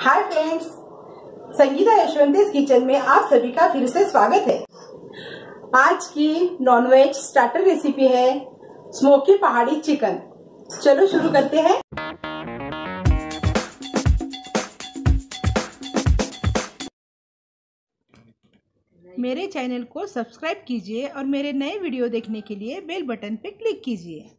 Hi friends Sangeeta Yashwant kitchen में आप सभी का फिर से स्वागत है। आज की नॉनवेज स्टार्टर रेसिपी है स्मोकी पहाड़ी चिकन चलो शुरू करते हैं। मेरे चैनल को सब्सक्राइब कीजिए और मेरे नए वीडियो देखने के लिए बेल बटन पर क्लिक कीजिए।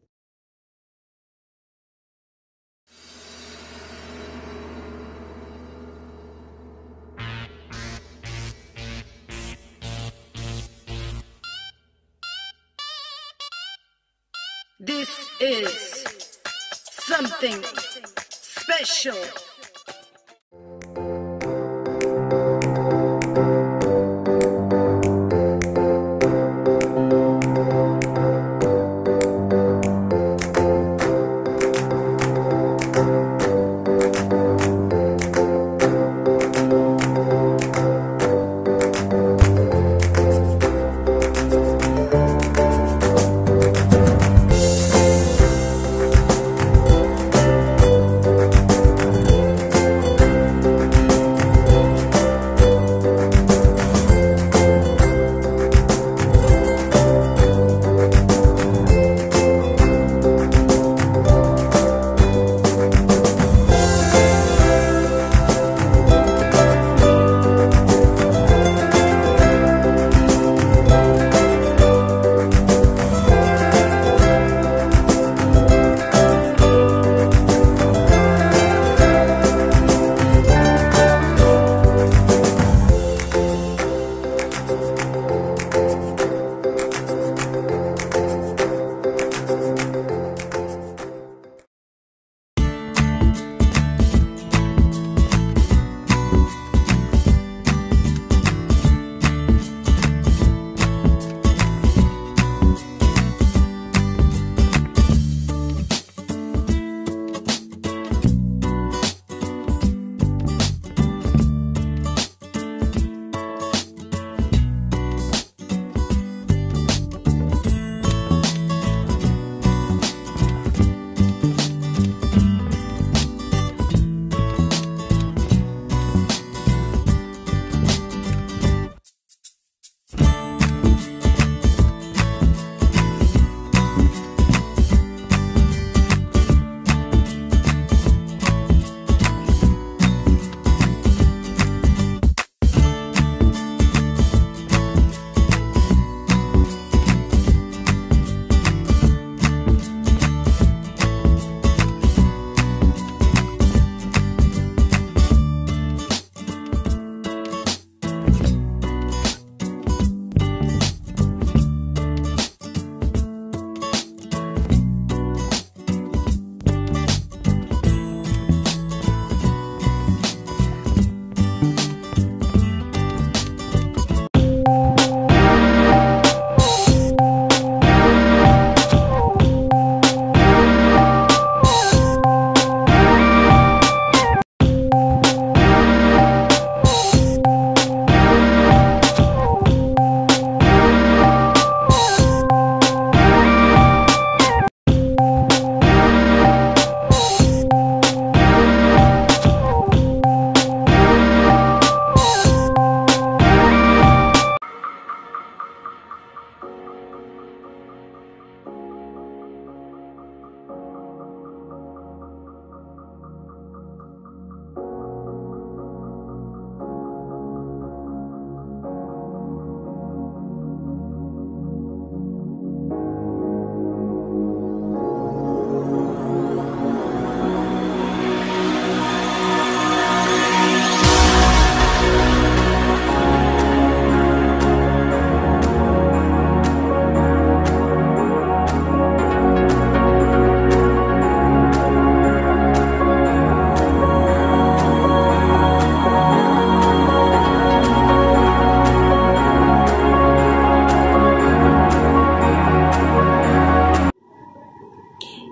This is something special.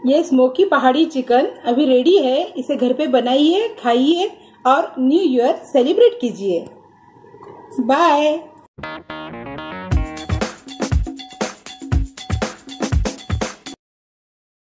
ये स्मोकी पहाड़ी चिकन अभी रेडी है, इसे घर पे बनाइए, खाइए और न्यू ईयर सेलिब्रेट कीजिए। बाय